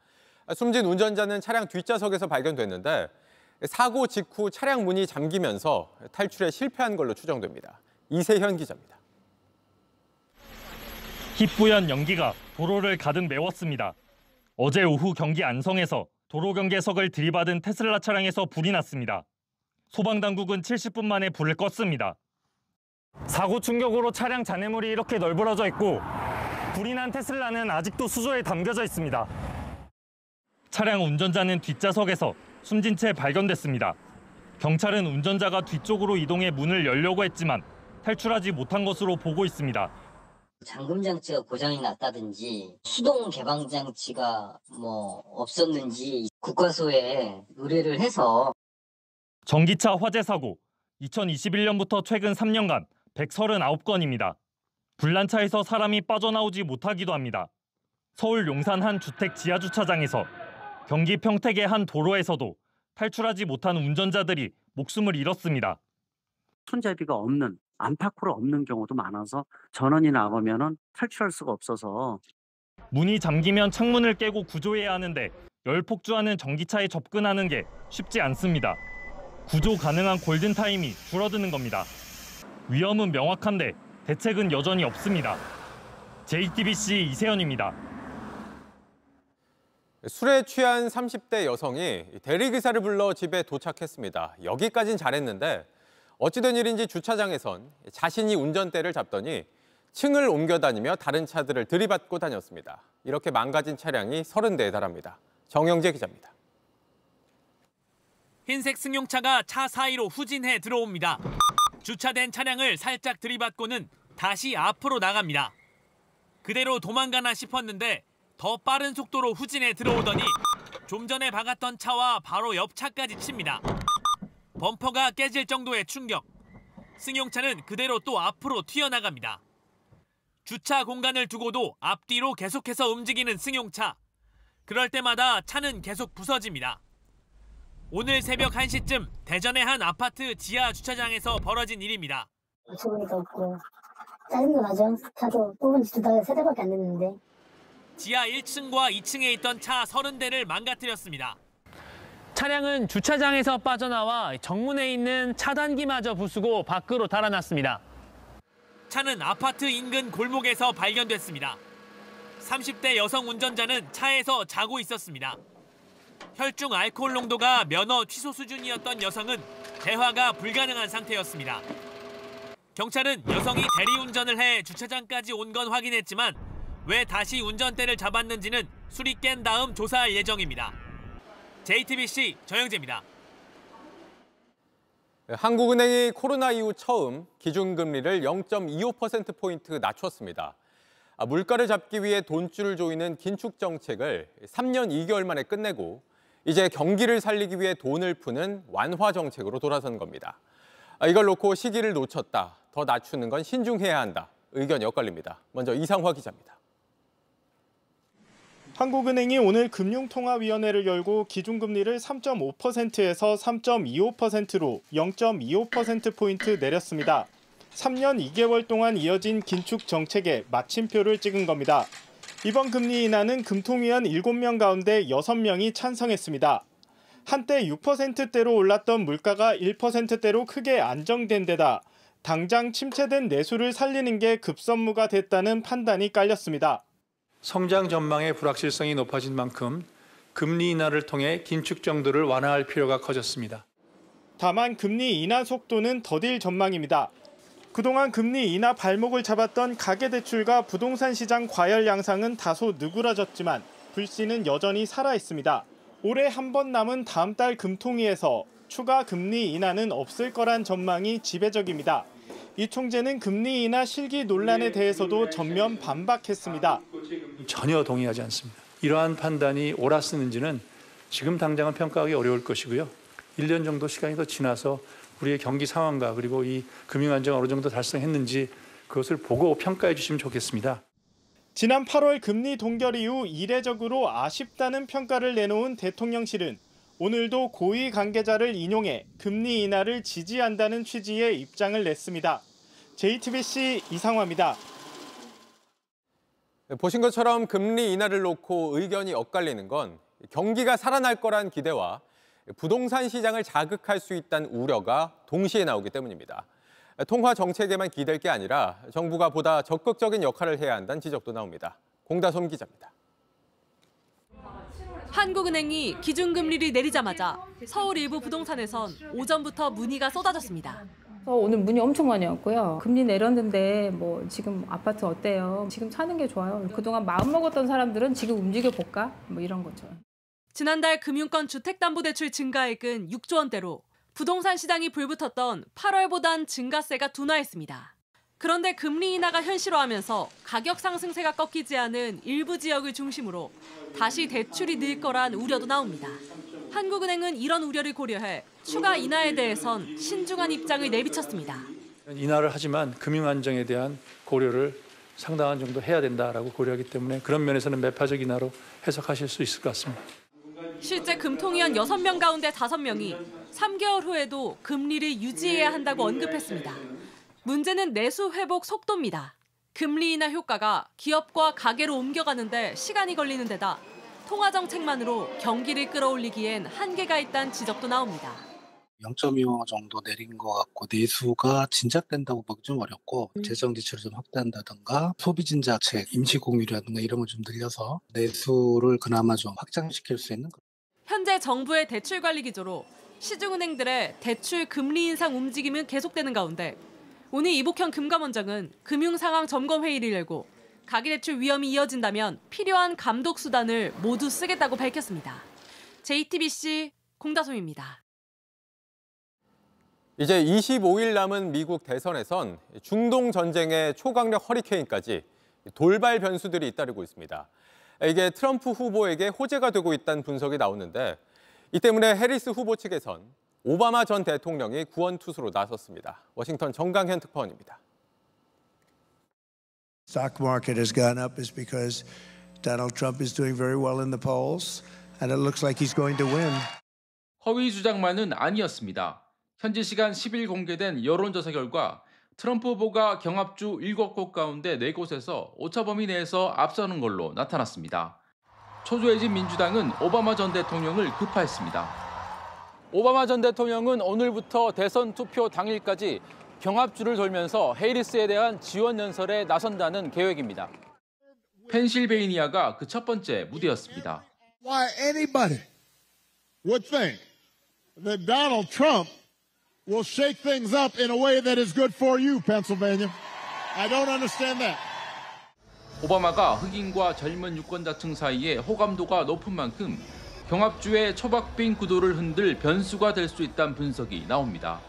숨진 운전자는 차량 뒷좌석에서 발견됐는데 사고 직후 차량 문이 잠기면서 탈출에 실패한 걸로 추정됩니다. 이세현 기자입니다. 희뿌연 연기가 도로를 가득 메웠습니다. 어제 오후 경기 안성에서 도로 경계석을 들이받은 테슬라 차량에서 불이 났습니다. 소방당국은 70분 만에 불을 껐습니다. 사고 충격으로 차량 잔해물이 이렇게 널브러져 있고 불이 난 테슬라는 아직도 수조에 담겨져 있습니다. 차량 운전자는 뒷좌석에서 숨진 채 발견됐습니다. 경찰은 운전자가 뒤쪽으로 이동해 문을 열려고 했지만 탈출하지 못한 것으로 보고 있습니다. 잠금 장치가 고장이 났다든지 수동 개방 장치가 뭐 없었는지 국과소에 의뢰를 해서 전기차 화재 사고 2021년부터 최근 3년간 139건입니다. 불난차에서 사람이 빠져나오지 못하기도 합니다. 서울 용산 한 주택 지하 주차장에서 경기 평택의 한 도로에서도 탈출하지 못한 운전자들이 목숨을 잃었습니다. 손잡이가 없는 안팎으로 없는 경우도 많아서 전원이 나가면은 탈출할 수가 없어서 문이 잠기면 창문을 깨고 구조해야 하는데 열 폭주하는 전기차에 접근하는 게 쉽지 않습니다. 구조 가능한 골든 타임이 줄어드는 겁니다. 위험은 명확한데 대책은 여전히 없습니다. JTBC 이세현입니다. 술에 취한 30대 여성이 대리기사를 불러 집에 도착했습니다. 여기까진 잘했는데 어찌된 일인지 주차장에선 자신이 운전대를 잡더니 층을 옮겨 다니며 다른 차들을 들이받고 다녔습니다. 이렇게 망가진 차량이 30대에 달합니다. 정영재 기자입니다. 흰색 승용차가 차 사이로 후진해 들어옵니다. 주차된 차량을 살짝 들이받고는 다시 앞으로 나갑니다. 그대로 도망가나 싶었는데 더 빠른 속도로 후진해 들어오더니 좀 전에 박았던 차와 바로 옆 차까지 칩니다. 범퍼가 깨질 정도의 충격. 승용차는 그대로 또 앞으로 튀어나갑니다. 주차 공간을 두고도 앞뒤로 계속해서 움직이는 승용차. 그럴 때마다 차는 계속 부서집니다. 오늘 새벽 1시쯤 대전의 한 아파트 지하 주차장에서 벌어진 일입니다. 어처구니가 없고 짜증도 나죠. 차도 뽑은 지 두 달, 세 달밖에 안 됐는데. 지하 1층과 2층에 있던 차 30대를 망가뜨렸습니다. 차량은 주차장에서 빠져나와 정문에 있는 차단기마저 부수고 밖으로 달아났습니다. 차는 아파트 인근 골목에서 발견됐습니다. 30대 여성 운전자는 차에서 자고 있었습니다. 혈중 알코올 농도가 면허 취소 수준이었던 여성은 대화가 불가능한 상태였습니다. 경찰은 여성이 대리운전을 해 주차장까지 온 건 확인했지만 왜 다시 운전대를 잡았는지는 술이 깬 다음 조사할 예정입니다. JTBC 정영재입니다. 한국은행이 코로나 이후 처음 기준금리를 0.25%포인트 낮췄습니다. 아, 물가를 잡기 위해 돈줄을 조이는 긴축 정책을 3년 2개월 만에 끝내고 이제 경기를 살리기 위해 돈을 푸는 완화 정책으로 돌아선 겁니다. 아, 이걸 놓고 시기를 놓쳤다. 더 낮추는 건 신중해야 한다. 의견이 엇갈립니다. 먼저 이상화 기자입니다. 한국은행이 오늘 금융통화위원회를 열고 기준금리를 3.5%에서 3.25%로 0.25%포인트 내렸습니다. 3년 2개월 동안 이어진 긴축 정책에 마침표를 찍은 겁니다. 이번 금리 인하는 금통위원 7명 가운데 6명이 찬성했습니다. 한때 6%대로 올랐던 물가가 1%대로 크게 안정된 데다 당장 침체된 내수를 살리는 게 급선무가 됐다는 판단이 깔렸습니다. 성장 전망의 불확실성이 높아진 만큼 금리 인하를 통해 긴축 정도를 완화할 필요가 커졌습니다. 다만 금리 인하 속도는 더딜 전망입니다. 그동안 금리 인하 발목을 잡았던 가계대출과 부동산 시장 과열 양상은 다소 누그러졌지만 불씨는 여전히 살아 있습니다. 올해 한 번 남은 다음 달 금통위에서 추가 금리 인하는 없을 거란 전망이 지배적입니다. 이 총재는 금리 인하 실기 논란에 대해서도 전면 반박했습니다. 전혀 동의하지 않습니다. 이러한 판단이 옳았는지는 지금 당장은 평가하기 어려울 것이고요. 1년 정도 시간이 더 지나서 우리의 경기 상황과 그리고 이 금융 안정 어느 정도 달성했는지 그것을 보고 평가해 주시면 좋겠습니다. 지난 8월 금리 동결 이후 이례적으로 아쉽다는 평가를 내놓은 대통령실은 오늘도 고위 관계자를 인용해 금리 인하를 지지한다는 취지의 입장을 냈습니다. JTBC 이상화입니다. 보신 것처럼 금리 인하를 놓고 의견이 엇갈리는 건 경기가 살아날 거란 기대와 부동산 시장을 자극할 수 있다는 우려가 동시에 나오기 때문입니다. 통화 정책에만 기댈 게 아니라 정부가 보다 적극적인 역할을 해야 한다는 지적도 나옵니다. 공다솜 기자입니다. 한국은행이 기준금리를 내리자마자 서울 일부 부동산에선 오전부터 문의가 쏟아졌습니다. 오늘 문의 엄청 많이 왔고요. 금리 내렸는데 뭐 지금 아파트 어때요? 지금 사는 게 좋아요. 그동안 마음 먹었던 사람들은 지금 움직여 볼까? 뭐 이런 거죠. 지난달 금융권 주택담보대출 증가액은 6조 원대로 부동산 시장이 불붙었던 8월보단 증가세가 둔화했습니다. 그런데 금리 인하가 현실화하면서 가격 상승세가 꺾이지 않은 일부 지역을 중심으로 다시 대출이 늘 거란 우려도 나옵니다. 한국은행은 이런 우려를 고려해 추가 인하에 대해선 신중한 입장을 내비쳤습니다. 인하를 하지만 금융 안정에 대한 고려를 상당한 정도 해야 된다라고 고려하기 때문에 그런 면에서는 매파적 인하로 해석하실 수 있을 것 같습니다. 실제 금통위원 6명 가운데 5명이 3개월 후에도 금리를 유지해야 한다고 언급했습니다. 문제는 내수 회복 속도입니다. 금리 인하 효과가 기업과 가계로 옮겨가는데 시간이 걸리는 데다 통화 정책만으로 경기를 끌어올리기엔 한계가 있다는 지적도 나옵니다. 0.25 정도 내린 것 같고 내수가 진작된다고 보기 좀 어렵고 음. 재정 지출을 좀 확대한다든가 소비 진작책 임시 공유라든가 이런 걸 좀 늘려서 내수를 그나마 좀 확장시킬 수 있는 현재 정부의 대출 관리 기조로 시중은행들의 대출 금리 인상 움직임은 계속되는 가운데 오늘 이복현 금감원장은 금융 상황 점검 회의를 열고 가계대출 위험이 이어진다면 필요한 감독 수단을 모두 쓰겠다고 밝혔습니다. JTBC 공다솜입니다. 이제 25일 남은 미국 대선에선 중동 전쟁의 초강력 허리케인까지 돌발 변수들이 잇따르고 있습니다. 이게 트럼프 후보에게 호재가 되고 있다는 분석이 나오는데 이 때문에 해리스 후보 측에선 오바마 전 대통령이 구원 투수로 나섰습니다. 워싱턴 정강현 특파원입니다. stock market has gone up is because Donald Trump is doing very well in the polls, and it looks like he's going to win. 허위 주장만은 아니었습니다. 현지 시간 10일 공개된 여론조사 결과 트럼프 후보가 경합주 7곳 가운데 4곳에서 오차 범위 내에서 앞서는 걸로 나타났습니다. 초조해진 민주당은 오바마 전 대통령을 급파했습니다. 오바마 전 대통령은 오늘부터 대선 투표 당일까지 경합주를 돌면서 헤이리스에 대한 지원 연설에 나선다는 계획입니다. 펜실베이니아가 그 첫 번째 무대였습니다. Why anybody would think that Donald Trump will shake things up in a way that is good for you, Pennsylvania. I don't understand that. 오바마가 흑인과 젊은 유권자층 사이에 호감도가 높은 만큼 경합주의 초박빙 구도를 흔들 변수가 될 수 있다는 분석이 나옵니다.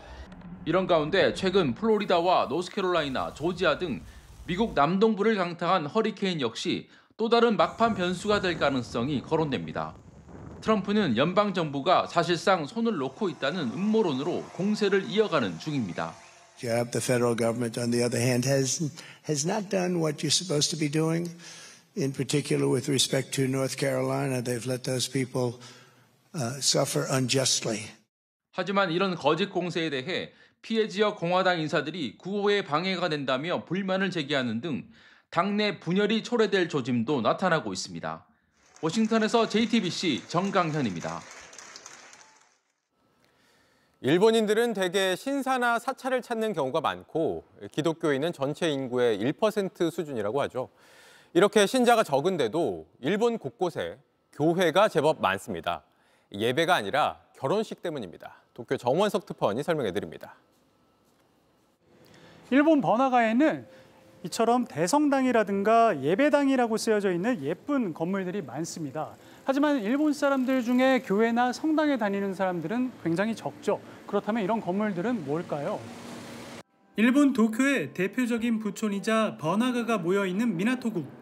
이런 가운데 최근 플로리다와 노스캐롤라이나, 조지아 등 미국 남동부를 강타한 허리케인 역시 또 다른 막판 변수가 될 가능성이 거론됩니다. 트럼프는 연방 정부가 사실상 손을 놓고 있다는 음모론으로 공세를 이어가는 중입니다. The federal government, on the other hand, has has not done what you're supposed to be doing. In particular, with respect to North Carolina, they've let those people uh, suffer unjustly. 하지만 이런 거짓 공세에 대해 피해 지역 공화당 인사들이 구호에 방해가 된다며 불만을 제기하는 등 당내 분열이 초래될 조짐도 나타나고 있습니다. 워싱턴에서 JTBC 정강현입니다. 일본인들은 대개 신사나 사찰을 찾는 경우가 많고 기독교인은 전체 인구의 1% 수준이라고 하죠. 이렇게 신자가 적은데도 일본 곳곳에 교회가 제법 많습니다. 예배가 아니라 결혼식 때문입니다. 도쿄 정원석 특파원이 설명해 드립니다. 일본 번화가에는 이처럼 대성당이라든가 예배당이라고 쓰여져 있는 예쁜 건물들이 많습니다. 하지만 일본 사람들 중에 교회나 성당에 다니는 사람들은 굉장히 적죠. 그렇다면 이런 건물들은 뭘까요? 일본 도쿄의 대표적인 부촌이자 번화가가 모여 있는 미나토구.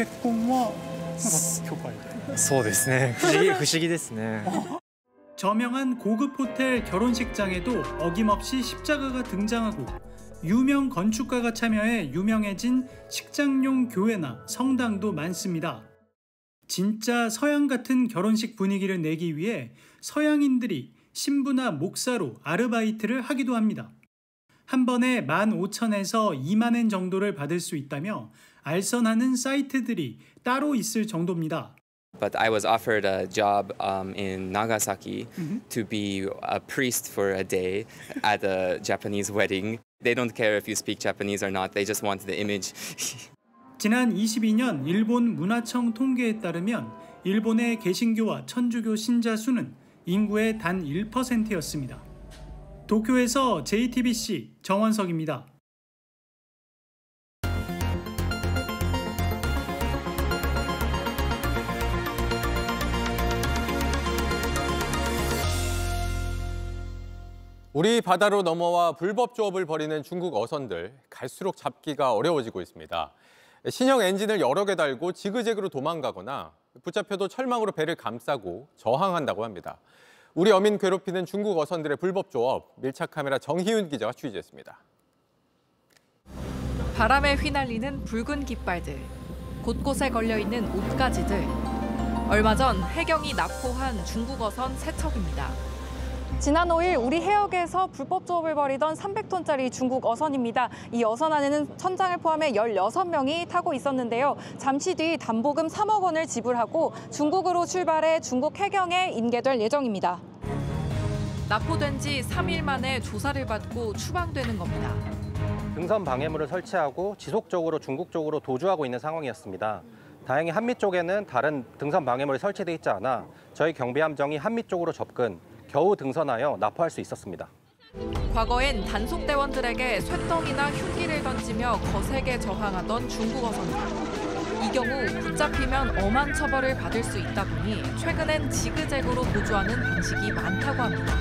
結婚はなんか許可そうですね不思議不思議ですね 저명한 고급 호텔 결혼식장에도 어김없이 십자가가 등장하고 유명 건축가가 참여해 유명해진 식장용 교회나 성당도 많습니다. 진짜 서양 같은 결혼식 분위기를 내기 위해 서양인들이 신부나 목사로 아르바이트를 하기도 합니다. 한 번에 15,000에서 2만엔 정도를 받을 수 있다며 알선하는 사이트들이 따로 있을 정도입니다. But I was offered a job um, in Nagasaki Mhm. to be a priest for a day at a Japanese wedding. They don't care if you speak Japanese or not, they just want the image. 지난 22년 일본 문화청 통계에 따르면 일본의 개신교와 천주교 신자 수는 인구의 단 1%였습니다. 도쿄에서 JTBC 정원석입니다. 우리 바다로 넘어와 불법 조업을 벌이는 중국 어선들 갈수록 잡기가 어려워지고 있습니다. 신형 엔진을 여러 개 달고 지그재그로 도망가거나 붙잡혀도 철망으로 배를 감싸고 저항한다고 합니다. 우리 어민 괴롭히는 중국 어선들의 불법 조업 밀착 카메라 정희윤 기자가 취재했습니다. 바람에 휘날리는 붉은 깃발들, 곳곳에 걸려 있는 옷가지들. 얼마 전 해경이 납포한 중국 어선 세 척입니다. 지난 5일 우리 해역에서 불법 조업을 벌이던 300톤짜리 중국 어선입니다. 이 어선 안에는 천장을 포함해 16명이 타고 있었는데요. 잠시 뒤 담보금 3억 원을 지불하고 중국으로 출발해 중국 해경에 인계될 예정입니다. 납포된 지 3일 만에 조사를 받고 추방되는 겁니다. 등선 방해물을 설치하고 지속적으로 중국 쪽으로 도주하고 있는 상황이었습니다. 다행히 한미 쪽에는 다른 등선 방해물이 설치돼 있지 않아 저희 경비함정이 한미 쪽으로 접근, 겨우 등선하여 납포할 수 있었습니다. 과거엔 단속 대원들에게 쇳덩이나 흉기를 던지며 거세게 저항하던 중국 어선들. 이 경우 붙잡히면 엄한 처벌을 받을 수 있다 보니 최근엔 지그재그로 도주하는 방식이 많다고 합니다.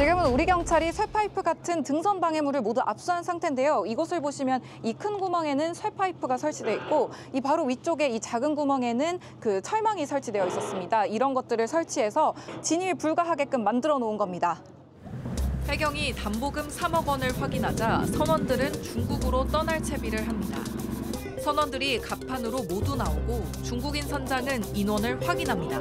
지금은 우리 경찰이 쇠파이프 같은 등선 방해물을 모두 압수한 상태인데요. 이곳을 보시면 이 큰 구멍에는 쇠파이프가 설치돼 있고 이 바로 위쪽에 이 작은 구멍에는 그 철망이 설치되어 있었습니다. 이런 것들을 설치해서 진입 불가하게끔 만들어 놓은 겁니다. 해경이 담보금 3억 원을 확인하자 선원들은 중국으로 떠날 채비를 합니다. 선원들이 갑판으로 모두 나오고 중국인 선장은 인원을 확인합니다.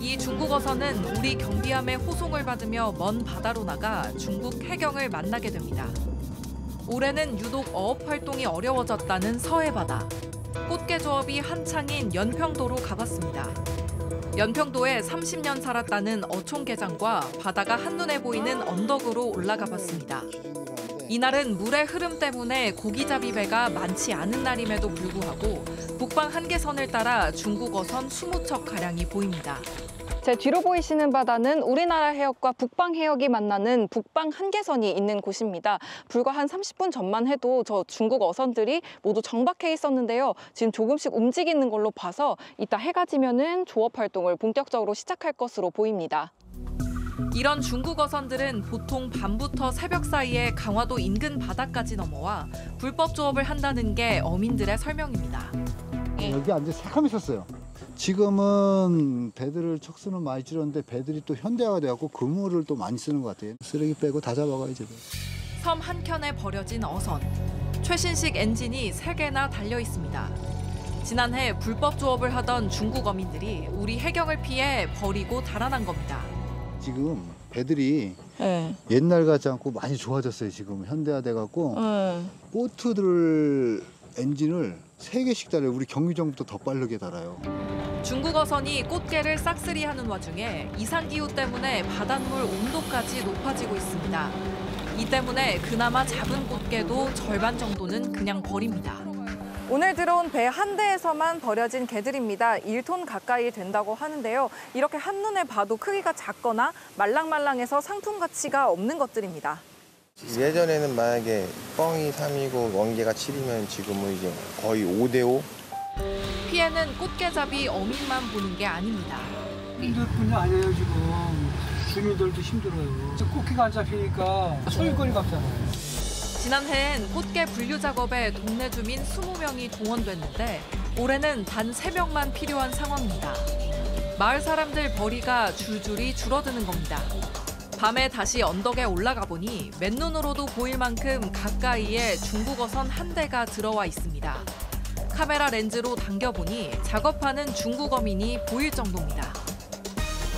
이 중국어선은 우리 경비함의 호송을 받으며 먼 바다로 나가 중국 해경을 만나게 됩니다. 올해는 유독 어업 활동이 어려워졌다는 서해 바다. 꽃게 조업이 한창인 연평도로 가봤습니다. 연평도에 30년 살았다는 어촌 계장과 바다가 한눈에 보이는 언덕으로 올라가 봤습니다. 이날은 물의 흐름 때문에 고기잡이 배가 많지 않은 날임에도 불구하고 북방 한계선을 따라 중국 어선 20척 가량이 보입니다. 제 뒤로 보이시는 바다는 우리나라 해역과 북방 해역이 만나는 북방 한계선이 있는 곳입니다. 불과 한 30분 전만 해도 저 중국 어선들이 모두 정박해 있었는데요. 지금 조금씩 움직이는 걸로 봐서 이따 해가 지면은 조업 활동을 본격적으로 시작할 것으로 보입니다. 이런 중국 어선들은 보통 밤부터 새벽 사이에 강화도 인근 바다까지 넘어와 불법 조업을 한다는 게 어민들의 설명입니다. 여기 앉아 새카매 있었어요. 지금은 배들을 척수는 많이 줄였는데 배들이 또 현대화가 돼갖고 그물을 또 많이 쓰는 것 같아요. 쓰레기 빼고 다 잡아가야지. 섬 한켠에 버려진 어선. 최신식 엔진이 세개나 달려 있습니다. 지난해 불법 조업을 하던 중국 어민들이 우리 해경을 피해 버리고 달아난 겁니다. 지금 배들이 네. 옛날 같지 않고 많이 좋아졌어요. 지금 현대화 돼갖고 네. 보트들 엔진을 세 개씩 달아요. 우리 경유정부터 더 빠르게 달아요. 중국 어선이 꽃게를 싹쓸이하는 와중에 이상기후 때문에 바닷물 온도까지 높아지고 있습니다. 이 때문에 그나마 작은 꽃게도 절반 정도는 그냥 버립니다. 오늘 들어온 배 한 대에서만 버려진 개들입니다. 1톤 가까이 된다고 하는데요. 이렇게 한눈에 봐도 크기가 작거나 말랑말랑해서 상품 가치가 없는 것들입니다. 예전에는 만약에 뻥이 3이고 원개가 7이면 지금은 이제 거의 5대5 피해는 꽃게잡이 어민만 보는 게 아닙니다. 힘들뿐이 아니에요 지금 주민들도 힘들어요. 꽃게가 안 잡히니까 소일거리가 없잖아요. 지난해엔 꽃게 분류 작업에 동네 주민 20명이 동원됐는데 올해는 단 3명만 필요한 상황입니다. 마을 사람들 벌이가 줄줄이 줄어드는 겁니다. 밤에 다시 언덕에 올라가 보니 맨눈으로도 보일 만큼 가까이에 중국어선 한 대가 들어와 있습니다. 카메라 렌즈로 당겨보니 작업하는 중국어민이 보일 정도입니다.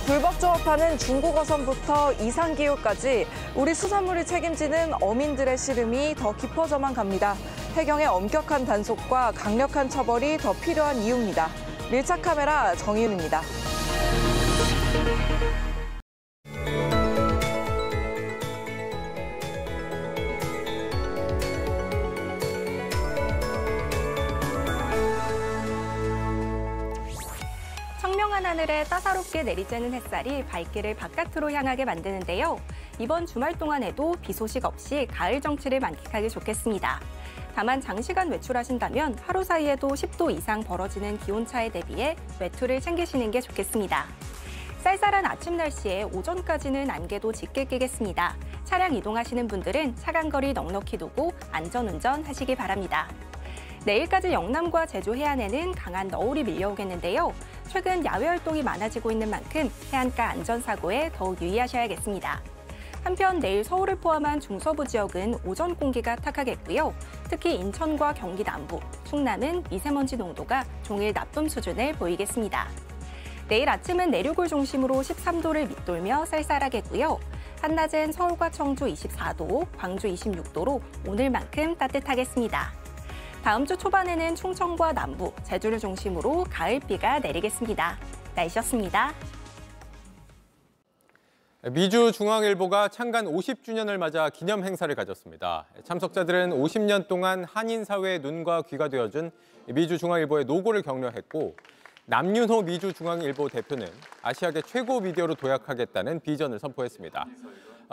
불법 조업하는 중국 어선부터 이상기후까지 우리 수산물을 책임지는 어민들의 시름이 더 깊어져만 갑니다. 해경의 엄격한 단속과 강력한 처벌이 더 필요한 이유입니다. 밀착 카메라 정희윤입니다. 하늘에 따사롭게 내리쬐는 햇살이 발길을 바깥으로 향하게 만드는데요. 이번 주말 동안에도 비 소식 없이 가을 정취를 만끽하기 좋겠습니다. 다만 장시간 외출하신다면 하루 사이에도 10도 이상 벌어지는 기온차에 대비해 외투를 챙기시는 게 좋겠습니다. 쌀쌀한 아침 날씨에 오전까지는 안개도 짙게 끼겠습니다. 차량 이동하시는 분들은 차간 거리 넉넉히 두고 안전운전 하시기 바랍니다. 내일까지 영남과 제주 해안에는 강한 너울이 밀려오겠는데요. 최근 야외 활동이 많아지고 있는 만큼 해안가 안전사고에 더욱 유의하셔야겠습니다. 한편 내일 서울을 포함한 중서부 지역은 오전 공기가 탁하겠고요. 특히 인천과 경기 남부, 충남은 미세먼지 농도가 종일 나쁨 수준을 보이겠습니다. 내일 아침은 내륙을 중심으로 13도를 밑돌며 쌀쌀하겠고요. 한낮엔 서울과 청주 24도, 광주 26도로 오늘만큼 따뜻하겠습니다. 다음 주 초반에는 충청과 남부, 제주를 중심으로 가을비가 내리겠습니다. 날씨였습니다. 미주 중앙일보가 창간 50주년을 맞아 기념 행사를 가졌습니다. 참석자들은 50년 동안 한인 사회의 눈과 귀가 되어준 미주 중앙일보의 노고를 격려했고 남윤호 미주 중앙일보 대표는 아시아계 최고 미디어로 도약하겠다는 비전을 선포했습니다.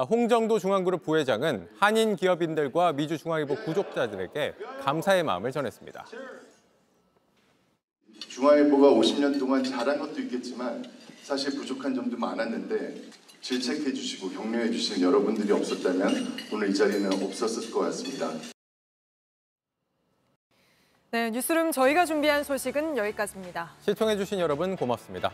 홍정도 중앙그룹 부회장은 한인 기업인들과 미주중앙일보 구독자들에게 감사의 마음을 전했습니다. 중앙일보가 50년 동안 잘한 것도 있겠지만 사실 부족한 점도 많았는데 질책해 주시고 격려해 주신 여러분들이 없었다면 오늘 이 자리는 없었을 것 같습니다. 네, 뉴스룸 저희가 준비한 소식은 여기까지입니다. 시청해 주신 여러분 고맙습니다.